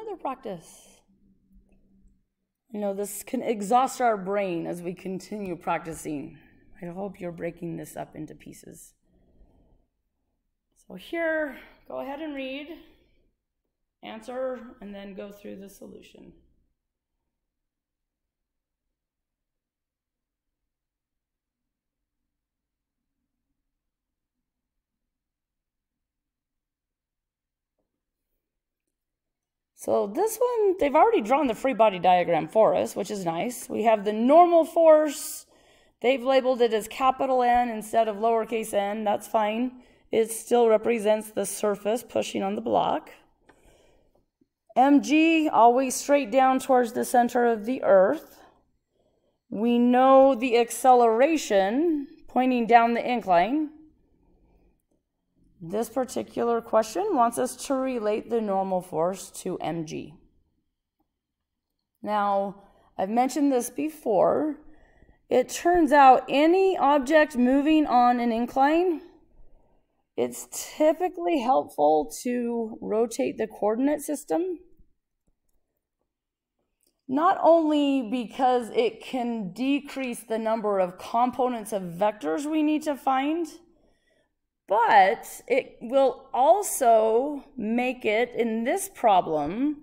another practice. You know, this can exhaust our brain as we continue practicing. I hope you're breaking this up into pieces. So, here, go ahead and read, answer, and then go through the solution. So this one, they've already drawn the free body diagram for us, which is nice. We have the normal force. They've labeled it as capital N instead of lowercase n. That's fine. It still represents the surface pushing on the block. mg, always straight down towards the center of the earth. We know the acceleration pointing down the incline. This particular question wants us to relate the normal force to mg. Now, I've mentioned this before. It turns out any object moving on an incline, it's typically helpful to rotate the coordinate system. Not only because it can decrease the number of components of vectors we need to find, but it will also make it in this problem,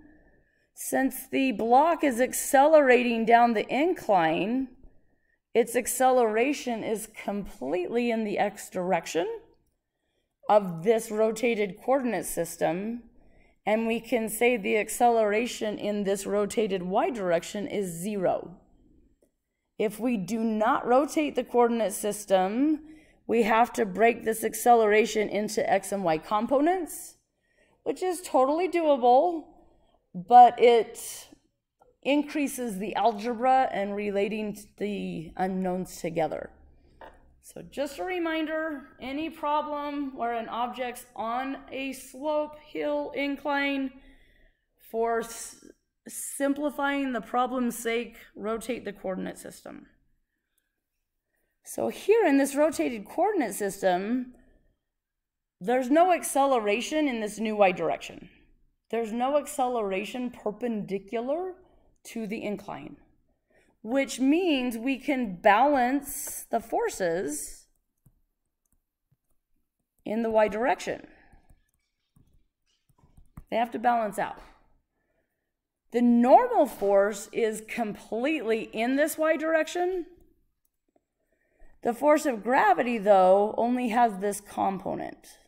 since the block is accelerating down the incline, its acceleration is completely in the x direction of this rotated coordinate system. And we can say the acceleration in this rotated y direction is zero. If we do not rotate the coordinate system, we have to break this acceleration into x and y components, which is totally doable, but it increases the algebra and relating the unknowns together. So just a reminder, any problem where an object's on a slope, hill, incline, for simplifying the problem's sake, rotate the coordinate system. So here in this rotated coordinate system, there's no acceleration in this new y direction. There's no acceleration perpendicular to the incline, which means we can balance the forces in the y direction. They have to balance out. The normal force is completely in this y direction the force of gravity, though, only has this component.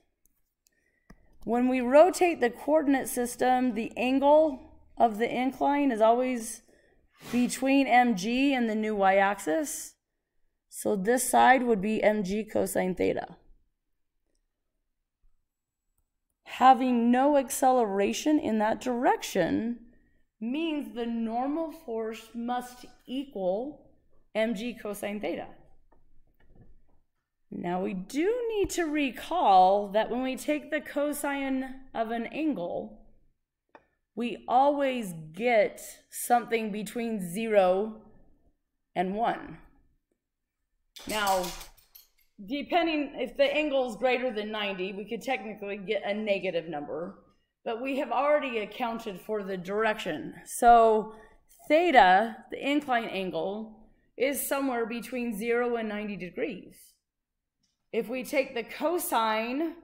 When we rotate the coordinate system, the angle of the incline is always between mg and the new y-axis. So this side would be mg cosine theta. Having no acceleration in that direction means the normal force must equal mg cosine theta. Now we do need to recall that when we take the cosine of an angle, we always get something between 0 and 1. Now, depending if the angle is greater than 90, we could technically get a negative number, but we have already accounted for the direction. So theta, the incline angle, is somewhere between 0 and 90 degrees. If we take the cosine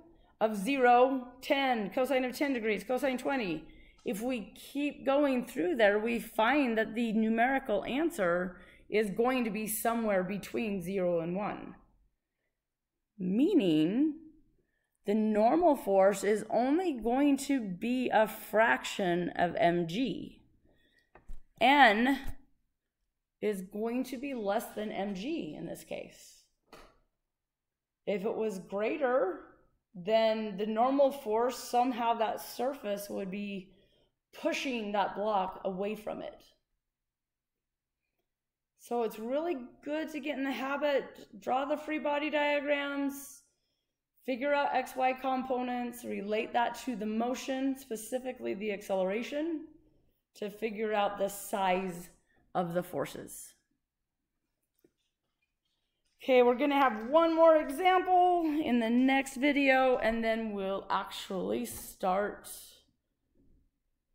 of 0, 10, cosine of 10 degrees, cosine 20, if we keep going through there, we find that the numerical answer is going to be somewhere between 0 and 1. Meaning, the normal force is only going to be a fraction of mg. n is going to be less than mg in this case. If it was greater, than the normal force, somehow that surface would be pushing that block away from it. So it's really good to get in the habit, draw the free body diagrams, figure out XY components, relate that to the motion, specifically the acceleration, to figure out the size of the forces. Okay, we're gonna have one more example in the next video and then we'll actually start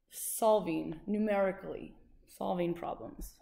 solving numerically, solving problems.